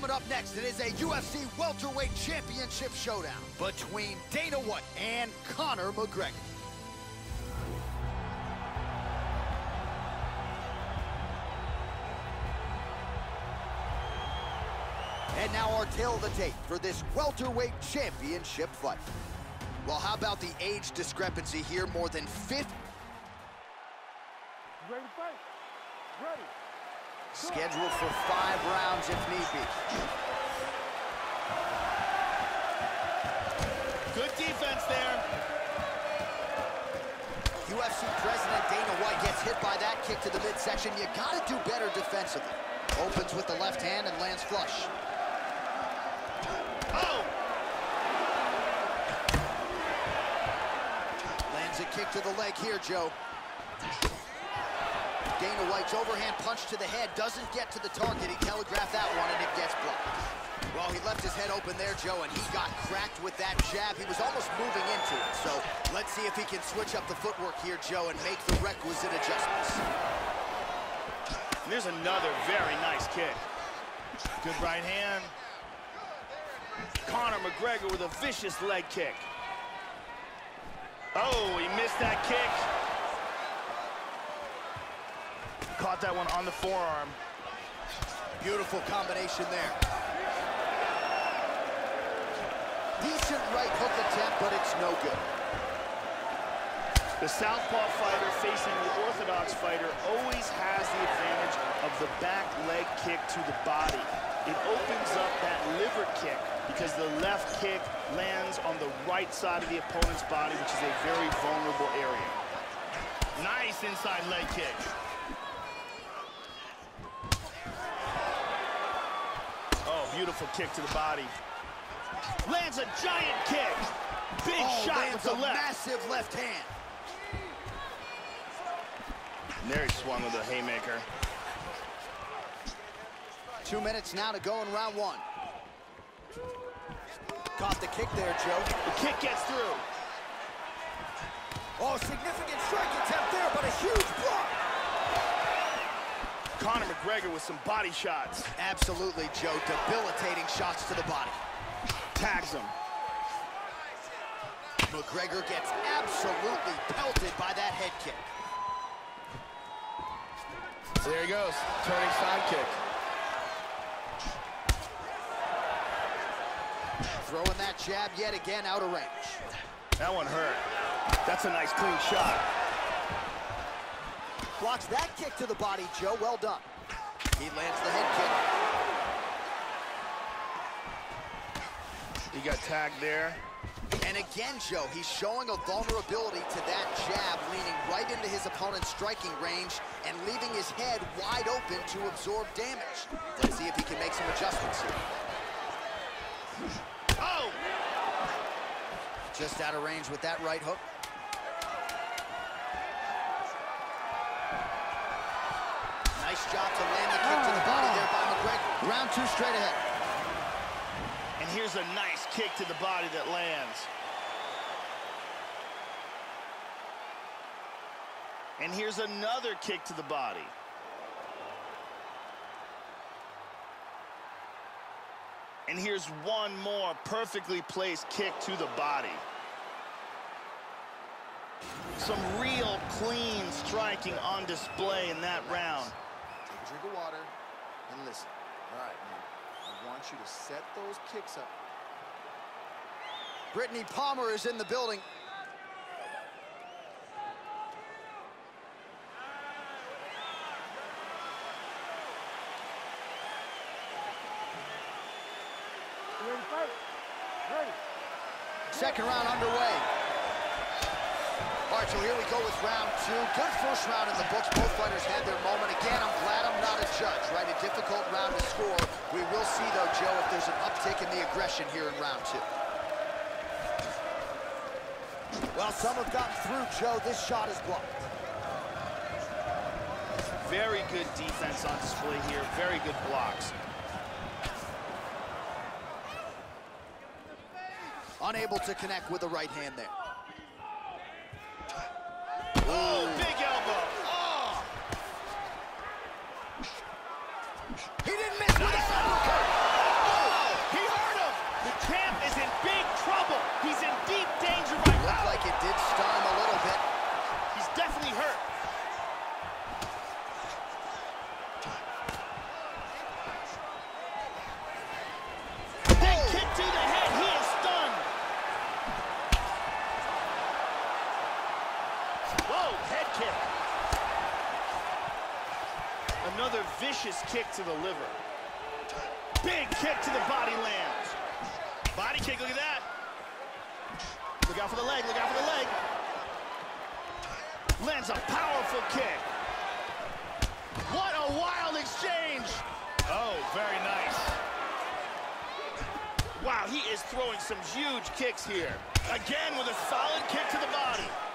Coming up next, it is a UFC welterweight championship showdown between Dana White and Conor McGregor. And now our tale of the tape for this welterweight championship fight. Well, how about the age discrepancy here? More than 50. Ready to fight? Ready. Scheduled for five rounds if need be. Good defense there. UFC President Dana White gets hit by that kick to the midsection. You gotta do better defensively. Opens with the left hand and lands flush. Oh! Lands a kick to the leg here, Joe. Dana White's overhand punch to the head doesn't get to the target. He telegraphed that one, and it gets blocked. Well, he left his head open there, Joe, and he got cracked with that jab. He was almost moving into it. So let's see if he can switch up the footwork here, Joe, and make the requisite adjustments. And there's another very nice kick. Good right hand. Conor McGregor with a vicious leg kick. Oh, he missed that kick. Caught that one on the forearm. Beautiful combination there. Decent right hook attempt, but it's no good. The southpaw fighter facing the orthodox fighter always has the advantage of the back leg kick to the body. It opens up that liver kick because the left kick lands on the right side of the opponent's body, which is a very vulnerable area. Nice inside leg kick. Beautiful kick to the body. Lands a giant kick. Big oh, shot with the a left. massive left hand. And there he swung with a haymaker. Two minutes now to go in round one. Caught the kick there, Joe. The kick gets through. Oh, significant strike attempt there, but a huge block. Conor McGregor with some body shots. Absolutely, Joe. Debilitating shots to the body. Tags him. McGregor gets absolutely pelted by that head kick. There he goes. Turning side kick. Throwing that jab yet again out of range. That one hurt. That's a nice clean shot. Blocks that kick to the body, Joe. Well done. He lands the head kick. He got tagged there. And again, Joe, he's showing a vulnerability to that jab, leaning right into his opponent's striking range and leaving his head wide open to absorb damage. Let's see if he can make some adjustments here. Oh! Just out of range with that right hook. Job to land the kick to the body there by McGregor. Round two straight ahead. And here's a nice kick to the body that lands. And here's another kick to the body. And here's one more perfectly placed kick to the body. Some real clean striking on display in that round. Drink of water and listen. All right, man. I want you to set those kicks up. Brittany Palmer is in the building. You ready to fight? Ready. Second round underway. Right, so here we go with round two. Good first round in the books. Both fighters had their moment. Again, I'm glad I'm not a judge, right? A difficult round to score. We will see, though, Joe, if there's an uptick in the aggression here in round two. Well, some have gotten through, Joe. This shot is blocked. Very good defense on display here. Very good blocks. Unable to connect with the right hand there. Oh, big elbow. Oh! He didn't miss with vicious kick to the liver. Big kick to the body lands. Body kick, look at that. Look out for the leg, look out for the leg. Lands a powerful kick. What a wild exchange. Oh, very nice. Wow, he is throwing some huge kicks here. Again with a solid kick to the body.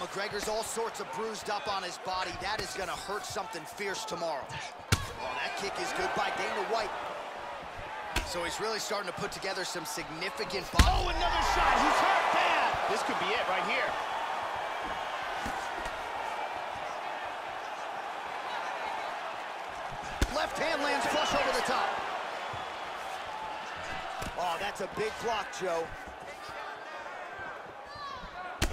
McGregor's all sorts of bruised up on his body. That is gonna hurt something fierce tomorrow. Oh, that kick is good by Dana White. So he's really starting to put together some significant body. Oh, another shot. He's hurt bad. This could be it right here. Left hand lands flush over the top. Oh, that's a big block, Joe.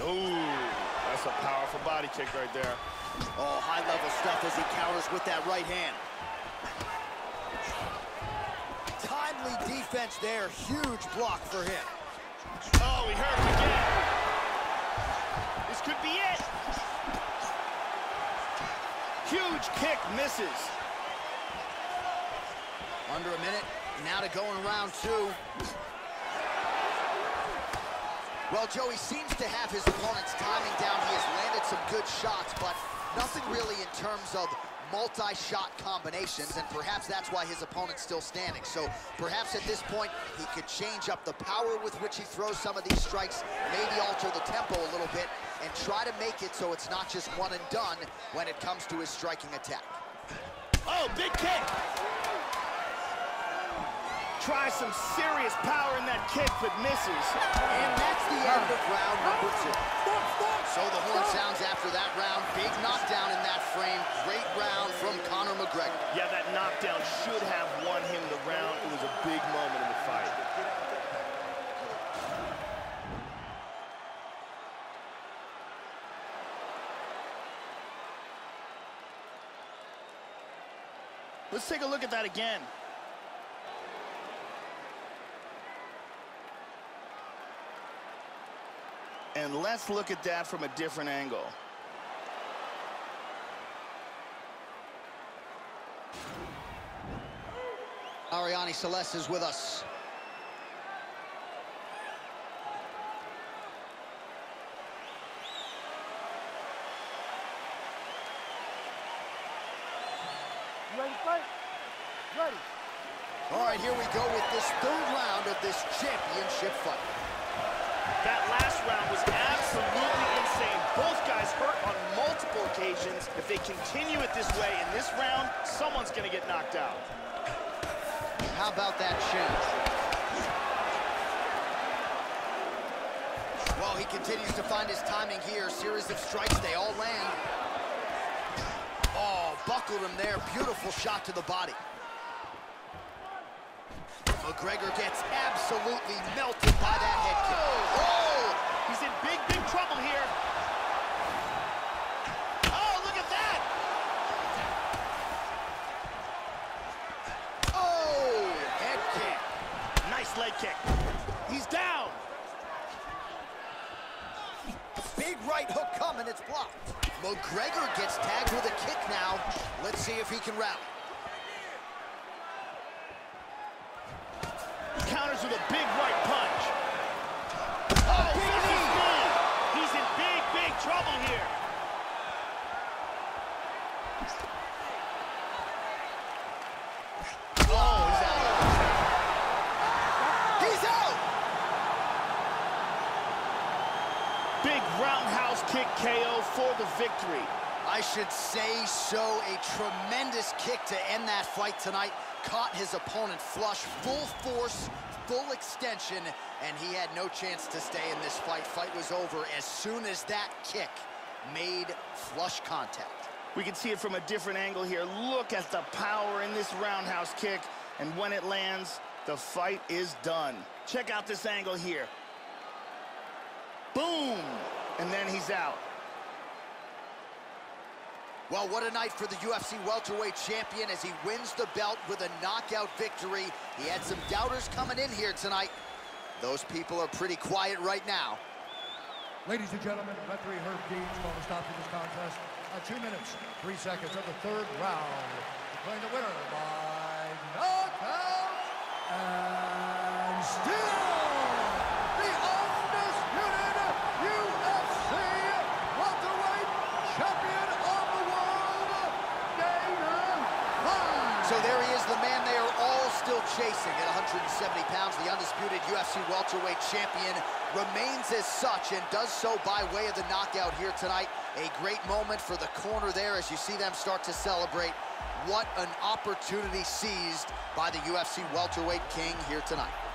Ooh, that's a powerful body kick right there. Oh, high-level stuff as he counters with that right hand. Timely defense there. Huge block for him. Oh, he hurt again. This could be it. Huge kick misses. Under a minute. Now to go in round two. Well, Joey seems to have his opponent's timing down. He has landed some good shots, but nothing really in terms of multi-shot combinations, and perhaps that's why his opponent's still standing. So perhaps at this point, he could change up the power with which he throws some of these strikes, maybe alter the tempo a little bit, and try to make it so it's not just one and done when it comes to his striking attack. Oh, big kick. Try some serious power in that kick, but misses. And that's the end of round number two. So the horn sounds after that round. Big knockdown in that frame. Great round from Conor McGregor. Yeah, that knockdown should have won him the round. It was a big moment in the fight. Let's take a look at that again. And let's look at that from a different angle. Arianny Celeste is with us. Ready? Ready. All right, here we go with this third round of this championship fight. That last round was absolutely insane. Both guys hurt on multiple occasions. If they continue it this way in this round, someone's going to get knocked out. How about that chin? Well, he continues to find his timing here. Series of strikes, they all land. Oh, buckled him there. Beautiful shot to the body. McGregor gets absolutely melted by that head kick. Oh! Trouble here. Oh, look at that! Oh, head kick. Nice leg kick. He's down. Big right hook coming, it's blocked. McGregor gets tagged with a kick now. Let's see if he can rally. Counters with a big right punch. Oh, big vicious knee. knee. He's in big, big trouble here. Oh, he's out. He's out! Big roundhouse kick KO for the victory. I should say so. A tremendous kick to end that fight tonight. Caught his opponent flush, full force, full extension, and he had no chance to stay in this fight. Fight was over as soon as that kick made flush contact. We can see it from a different angle here. Look at the power in this roundhouse kick. And when it lands, the fight is done. Check out this angle here. Boom! And then he's out. Well, what a night for the UFC welterweight champion as he wins the belt with a knockout victory. He had some doubters coming in here tonight. Those people are pretty quiet right now. Ladies and gentlemen, referee Herb Dean's going to stop to this contest at two minutes, three seconds of the third round. declaring the winner by knockout and still the undisputed UFC welterweight champion of the world, Dana White. So there he is, the man they are all still chasing at 170 pounds. The undisputed UFC welterweight champion remains as such and does so by way of the knockout here tonight. A great moment for the corner there as you see them start to celebrate. What an opportunity seized by the UFC welterweight king here tonight.